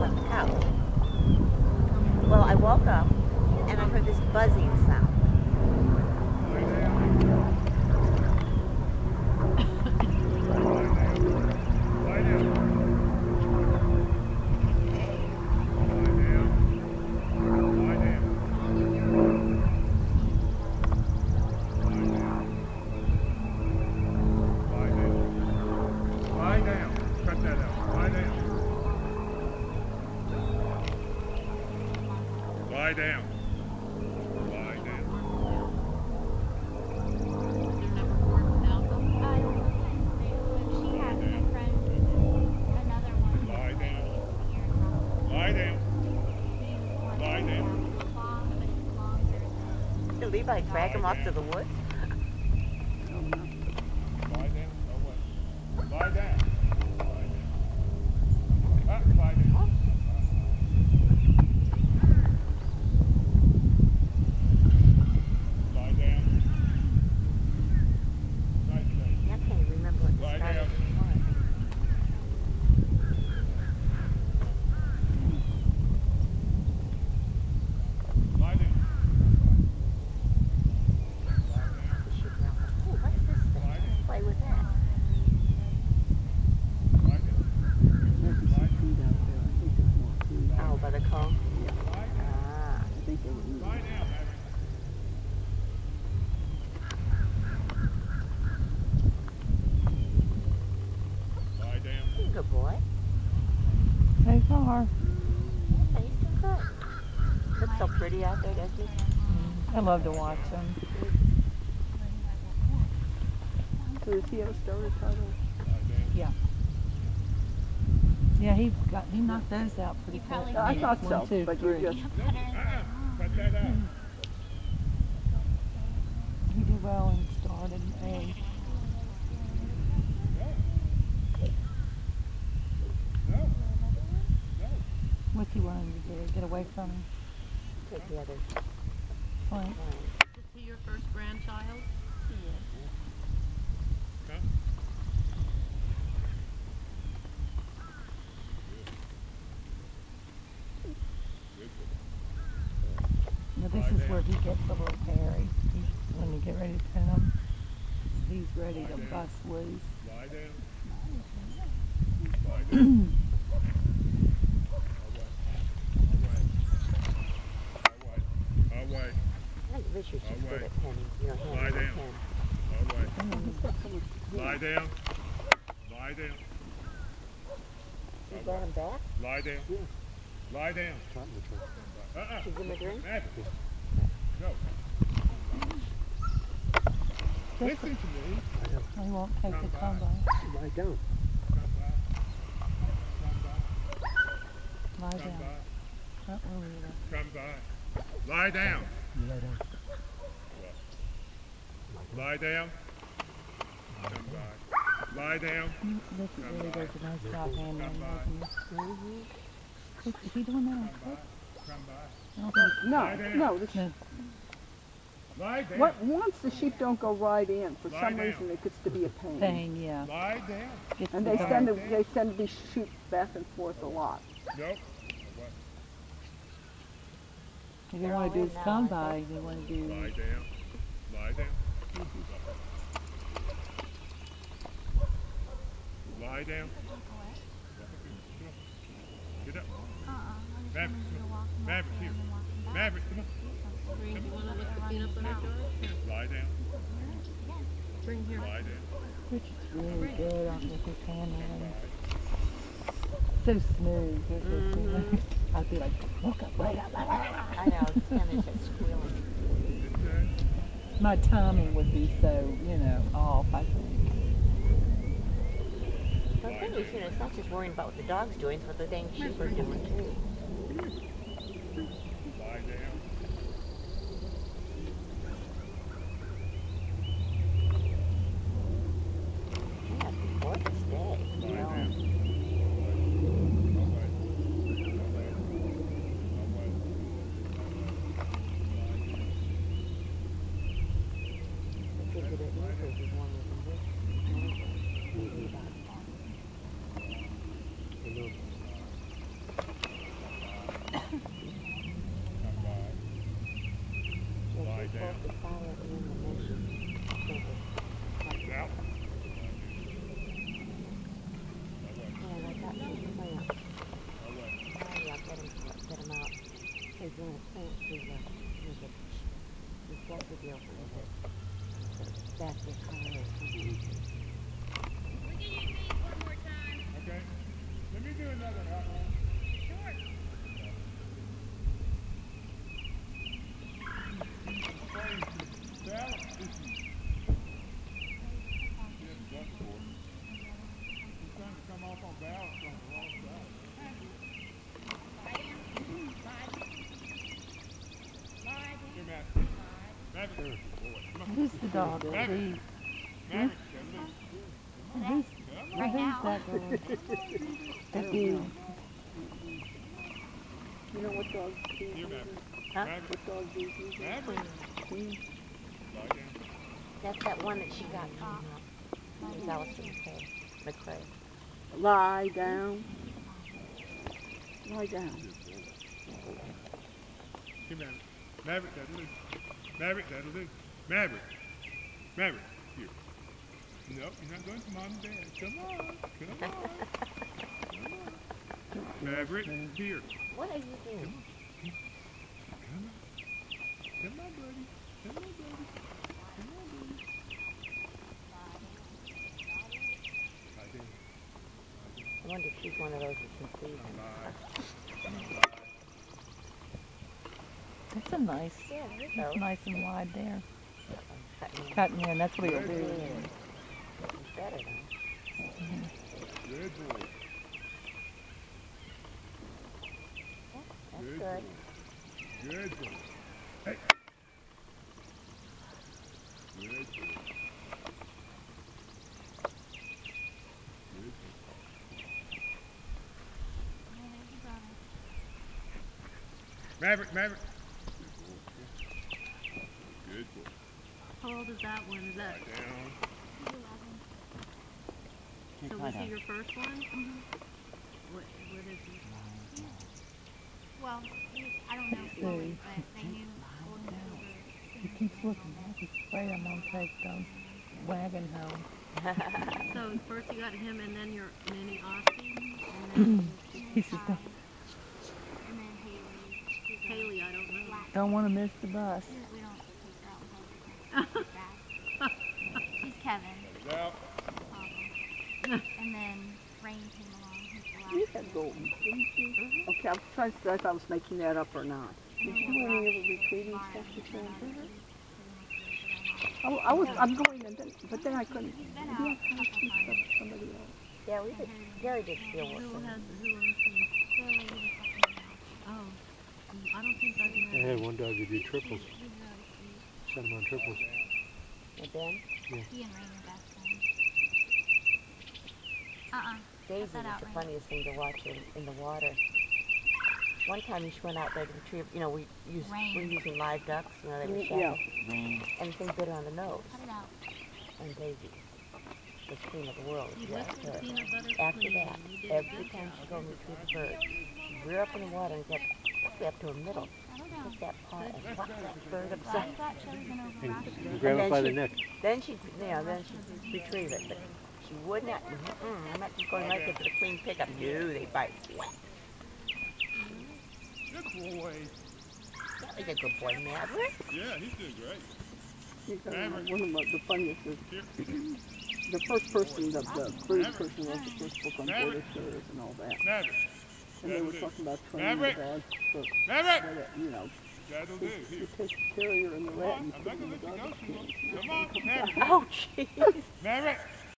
on the couch. Well, I woke up and I heard this buzzing sound. Lie down. Lie down. Lie down. Lie down. Lie down. Did Levi drag him off to the woods? Lie down. Lie down. Lie down. Ah, lie down. Lie down. Nice, nice. I can't remember what the Lie start down. of it was. Lie down. Shoot, now, Oh, what's this thing? Let's play with that. Lie down. Oh, by the cove? Ah. Lie down, Maverick. Lie down. He's a good boy. They are. Yeah, he's doing good. Looks so pretty out there, doesn't he? I love to watch them. So does he have a starter title? Yeah. Yeah, he got he knocked those out pretty quick. I thought so, One, two, but you three. just. Cut that out. He did well and started A. No. No. What's he wanting to do? Get away from him? Take the other Fine. one. Is he your first grandchild? Huh? Now this is where he gets a little hairy. He, when you get ready to pin him, he's ready to bust loose. Lie down. Lie down. Away. Away. Away. I think Richard's just good at penning, you know, Lie down. pen. Away. Lie down. Lie down. You got him back? Lie down. Yeah. Lie down. Uh-uh. Should give him a drink? Maverick. No. Listen to me. He won't take the combo. Lie down. Come by. Come by. Lie Come down. by. Come by. Lie down. You lie down. Lie down. Come by. Lie down. Ricky really does a nice job handling, doesn't he? Is is he doing that on Come purpose? by. Come by. I don't think no, no, the, No. Lie down. what, once the sheep don't go right in, for Lie some down. reason it gets to be a pain. Pain, yeah. Lie down. Gets And they dog. tend to, they tend to be shoot back and forth a lot. Nope. If you want to do his combine, you want to do Lie down. Lie down. Lie down. Get up. Maverick, come on. Maverick, here. Maverick, come on. Green, you wanna look the peanut butter Lie down. bring here. Lie down. Richard's really good on with his handling. So smooth. Mm-hmm. I'd be like, look up, right up. I know, it's kind of just squealing. My timing would be so, you know, off, I think. But the thing is, you know, it's not just worrying about what the dog's doing, it's what the sheep are doing too. Lie down. Yeah, it's a gorgeous day. you Lie know. down. Away. Away. Away. I figured it would be warmer than this. I know. Let me do another one. Sure. Balance issues. Yeah, that's for it. He's trying to come off on balance on the wrong side. Here, Matt. Maverick. Come on. Who's the dog? Maverick. These. Maverick, get loose. Who's, Come on. where's that going? That dude. You know what dog these Here, are? Maverick. Huh? What dog these are? Maverick. Queen. Lie down. That's that one that she got coming up. Uh, it was Allison McCray. McCray. Lie down. Lie down. Here, Maverick. Maverick, that'll do. Maverick, that'll do. Maverick. Maverick, here. Nope, you're not going to mom and dad. Come on. Come on. Come on. Maverick, here. What are you doing? Come on. Come on, buddy. Come on, buddy. Come on, buddy. Lie down. I wonder if she's one of those that can see them. That's a nice, Yeah, that's nice and wide there. Cutting in, that's what he'll do. better. Good boy. That's Good good. Boy. Hey. Good boy. Maverick, Maverick. Good boy. How old is that one? Is that, Lie down. so was he your first one? Mm-hmm. What, what is he? Well, I don't know fully, but they knew holding it over. He keeps looking back, he's afraid I'm gonna take the wagon home. So first you got him and then your mini Aussie and then He says, "Don't- And then Haley. Haley, I don't know. don't wanna miss the bus. We don't take her out with her. She's bad. She's Kevin. He's out. Um, and then Rain came along. He's You had golden, didn't you? Okay, I was trying to decide if I was making that up or not. Did you do any of the retrieving stuff you said? I, I was, I'm going and then, but then I couldn't. He's been Maybe I out a kind of couple see stuff times. with somebody else. Yeah, we did. Gary did feel Who work. has, who owns him? The lady was fucking out. Oh, I don't think I've I had one dog who did triples, sent him on triples. And Ben, He and Rain are best friends. Uh-uh. Daisy that was out, the Rain. funniest thing to watch in, in the water. One time she went out there to retrieve, you know, we use, we're using live ducks, you know, they were Yeah. shaggy. And the thing bit her on the nose. Cut it out. And Daisy, the queen of the world, He she lifted the her. After clean. that, You did a every time she go and retrieve a bird, she rear up in the water and get probably up to her middle, Settle down. Take that paw and whack that bird upside. you got chosen over And grab then it by the she- neck. Then she'd, you know, then she'd retrieve it, but she would not, mm-mm, I'm not just going right there to the queen pickup. No, they bite. Whack. Good boy. That was a good boy, Maverick. Yeah, he's doing great. He's got Maverick. one of the funniest is the first person, the, the cruise person wrote the first book on Maverick. border tours and all that. Maverick. And they were talking about training the Maverick. dogs for, Maverick. you know, That'll do. you take the terrier and the Come rat on. I'm not gonna in the let you go, garbage sweetheart. can. Come on, Maverick. Oh, jeez. Maverick.